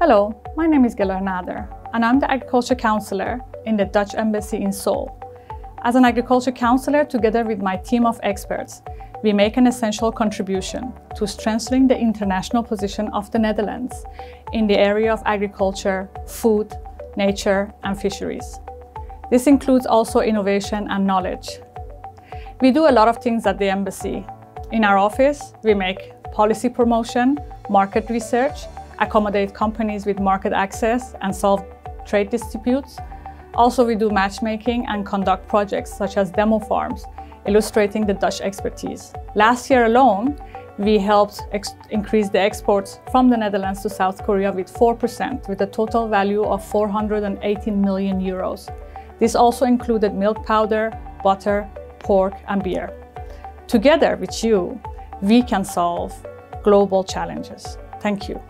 Hello, my name is Gela Nader, and I'm the Agriculture Counselor in the Dutch Embassy in Seoul. As an Agriculture Counselor, together with my team of experts, we make an essential contribution to strengthening the international position of the Netherlands in the area of agriculture, food, nature, and fisheries. This includes also innovation and knowledge. We do a lot of things at the Embassy. In our office, we make policy promotion, market research, accommodate companies with market access and solve trade disputes. Also, we do matchmaking and conduct projects such as demo farms, illustrating the Dutch expertise. Last year alone, we helped increase the exports from the Netherlands to South Korea with 4%, with a total value of 418 million euros. This also included milk powder, butter, pork, and beer. Together with you, we can solve global challenges. Thank you.